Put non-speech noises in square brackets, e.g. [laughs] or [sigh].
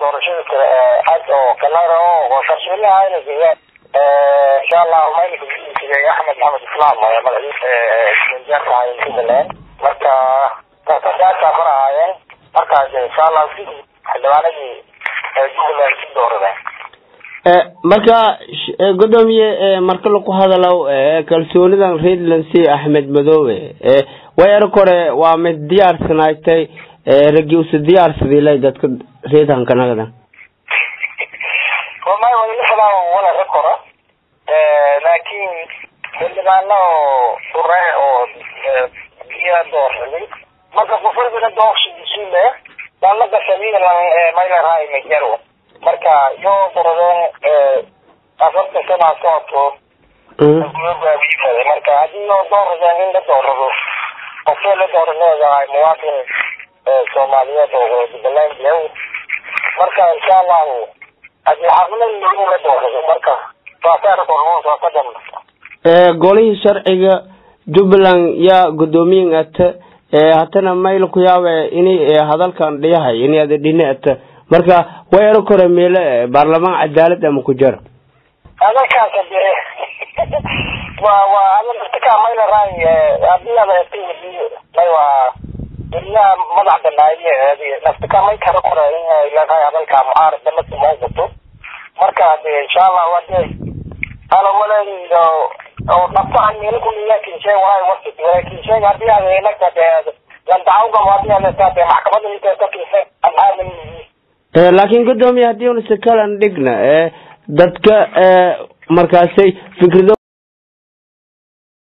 doorashada kale cad oo kanara oo kalsooniha ayna geeyaan insha allahu maylka gudihiisa axmed maxamed islaam magaciisa ahay jubbaland marka taasaasaa kor ahaayeen markaas insha allahu si xildhibaanadii jubbaland si dooradeen marka gudoomiye marka laku hadalo kalsoonidan redlancy axmed madoobe hore waa mid diyaarsanaagtay ragi usa diyaarsadilay dadka reedhankanagadan wallahi waa ila helaa wala hora laakiin xildhibaano oo dure oo biya doorsaday marka kufarbina doorshadiisule baan la gashamina mayleraa majaro marka yoo doradeen afarta sana sooto marka haddii yoo dooradeen in la doorado qofkee la doora leedahay muwaadin soomaaliyeed oo jubbaland yahay marka insha allahu golihii sharciga jubbaland yaa gudoomiyin ata hatana mayl ku yaabe ini hadalkan dhiyahay ini ada ata marka way ero kore meele baarlamaan cadaalad ama ku jara. Hadalkaas de [laughs] waa waa ada naftika mayla raay haddii ada etay may waa duniyaha madax banaaye naftika may kala kore in leedahay hadalka mucaarada masi maugato marka de insha allahu hade ana walaaliyo oo naftaha meelo kuliya kinshe waay wasi kinshe haddii ada inagta de landacawgam haddii adeta de maxkamada inteeta kinse amaadan laakiin gudoomiye haddii una sakalan dhigna dadka markaasay fikrado